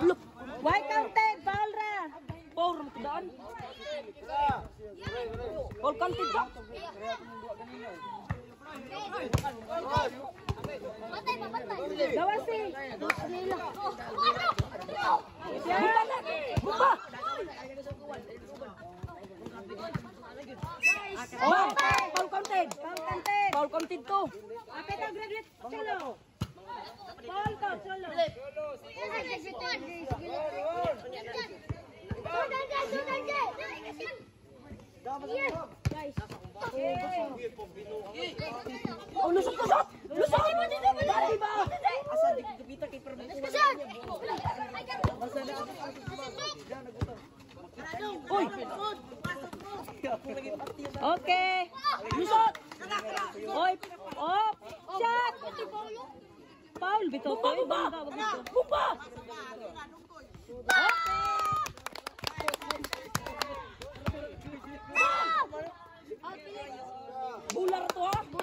Look, why can't they ball ra? Ball rum kedon. Ball kan tidak. Batai, batai. Gawasi. Buka, buka. Oh, ball kontin, ball kontin, ball kontin tuh. Apa itu graduate? Chalo. Foul to, chalo. Oh, lusot, lusot. Lusot. Dali ba? Asa di kita kay perbukuan. Uy! Okay. Lusot! Oy! Paul, bito to. Bumba! Bumba! Bular to ha? Na!